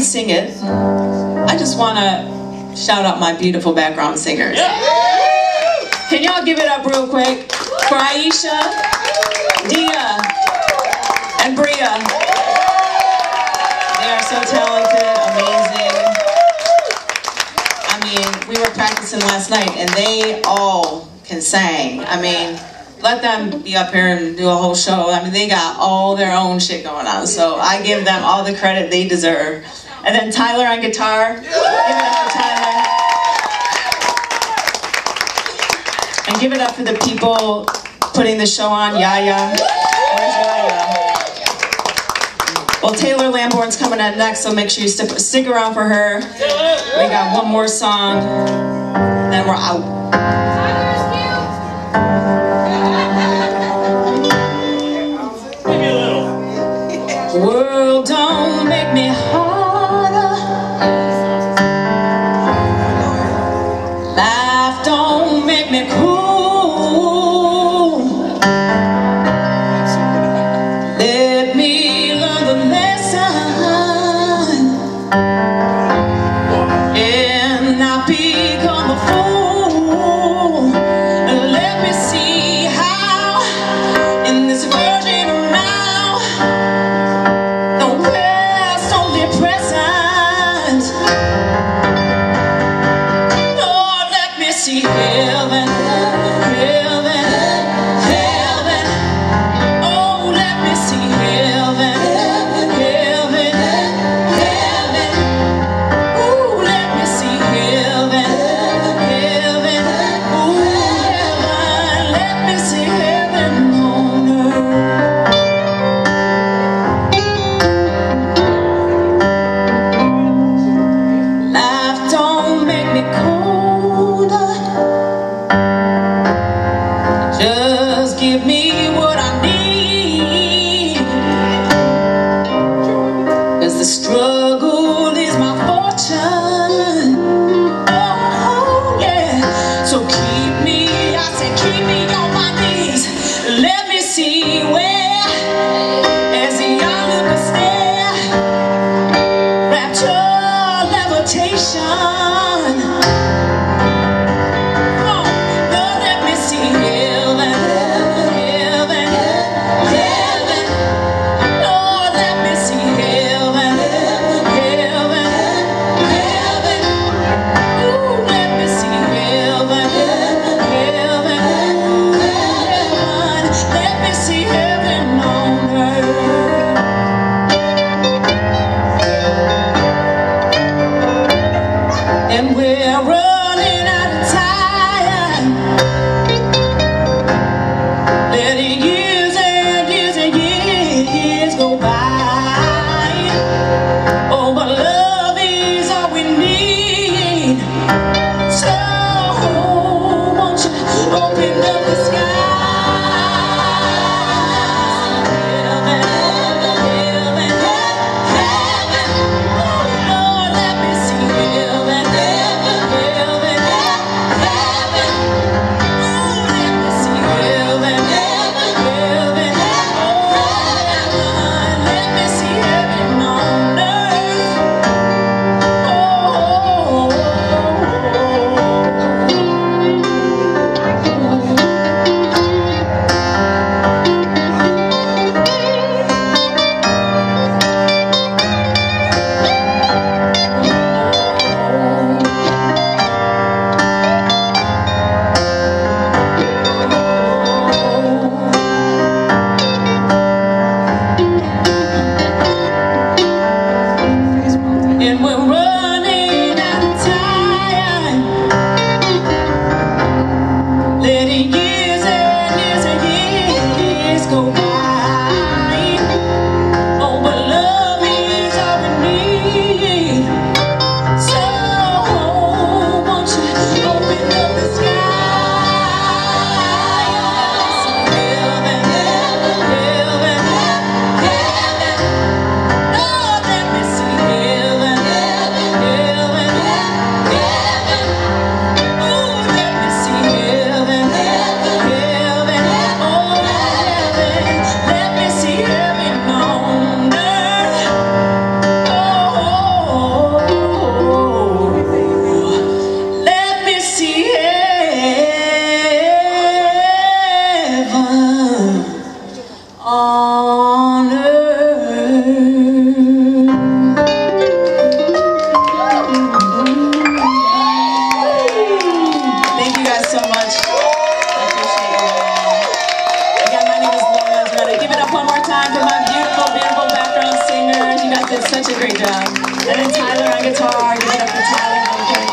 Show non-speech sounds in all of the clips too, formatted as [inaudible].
Sing it, I just want to shout out my beautiful background singers. Can y'all give it up real quick for Aisha, Dia, and Bria? They are so talented, amazing. I mean, we were practicing last night and they all can sing. I mean, let them be up here and do a whole show. I mean, they got all their own shit going on. So I give them all the credit they deserve. And then Tyler on guitar. Give it up for Tyler. And give it up for the people putting the show on. Yaya. Where's Yaya? Well, Taylor Lamborn's coming up next, so make sure you stick around for her. We got one more song, then we're out. Me open up the? And such a great job. And then Tyler on guitar. Give it up for Tyler. Okay.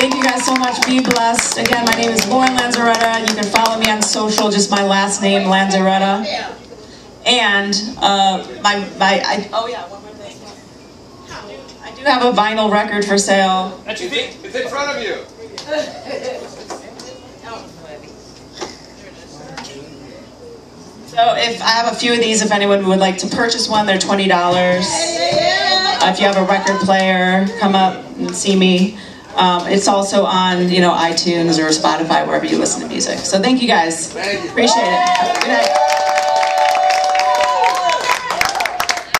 Thank you guys so much. Be blessed. Again, my name is Lauren Lanzaretta. You can follow me on social, just my last name, Lanzaretta. And uh, my, my, I, oh yeah, one more thing. I do have a vinyl record for sale. It's, it's in front of you. [laughs] So if I have a few of these, if anyone would like to purchase one, they're twenty dollars. Uh, if you have a record player, come up and see me. Um, it's also on, you know, iTunes or Spotify, wherever you listen to music. So thank you guys. Appreciate it. Good night.